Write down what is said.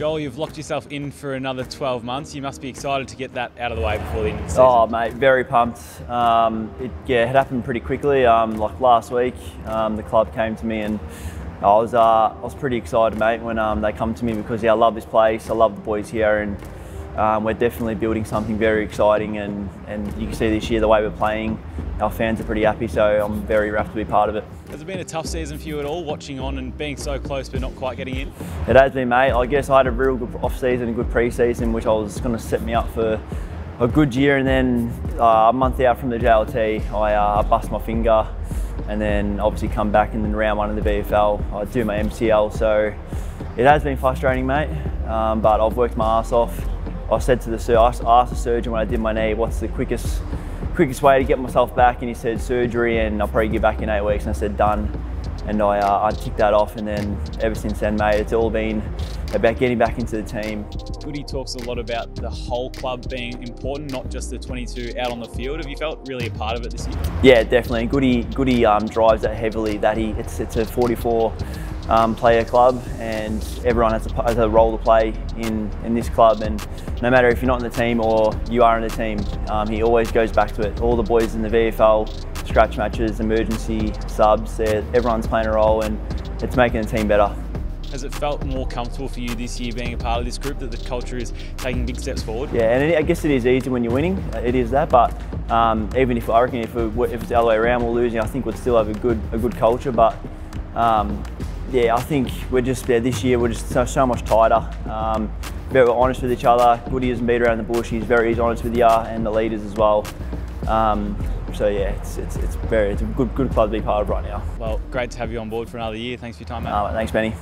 Joel, you've locked yourself in for another 12 months. You must be excited to get that out of the way before the end of the season. Oh, mate, very pumped. Um, it, yeah, it happened pretty quickly. Um, like last week, um, the club came to me and I was, uh, I was pretty excited, mate, when um, they come to me because yeah, I love this place. I love the boys here, and um, we're definitely building something very exciting. And, and you can see this year the way we're playing, our fans are pretty happy. So I'm very rapt to be part of it. Has it been a tough season for you at all, watching on and being so close but not quite getting in? It has been, mate. I guess I had a real good off season, a good pre-season, which I was going to set me up for a good year. And then uh, a month out from the JLT, I uh, bust my finger and then obviously come back and then round one in the VFL, I do my MCL. So it has been frustrating, mate, um, but I've worked my ass off. I said to the surgeon, I asked the surgeon when I did my knee, what's the quickest quickest way to get myself back? And he said surgery, and I'll probably get back in eight weeks. And I said done, and I uh, I ticked that off. And then ever since then, mate, it's all been about getting back into the team. Goody talks a lot about the whole club being important, not just the 22 out on the field. Have you felt really a part of it this year? Yeah, definitely. Goody Goody um, drives that heavily. That he it's it's a 44 um, player club, and everyone has a, has a, role to play in in this club. And no matter if you're not in the team or you are in the team, um, he always goes back to it. All the boys in the VFL, scratch matches, emergency subs, everyone's playing a role, and it's making the team better. Has it felt more comfortable for you this year being a part of this group that the culture is taking big steps forward? Yeah, and I guess it is easy when you're winning. It is that, but um, even if I reckon if, we, if it's the other way around, we're losing, I think we'd still have a good a good culture. But um, yeah, I think we're just yeah, this year we're just so, so much tighter. Um, very honest with each other. Goody doesn't beat around the bush. He's very he's honest with you and the leaders as well. Um, so yeah, it's, it's, it's very it's a good good club to be part of right now. Well, great to have you on board for another year. Thanks for your time, mate. Uh, thanks, Benny.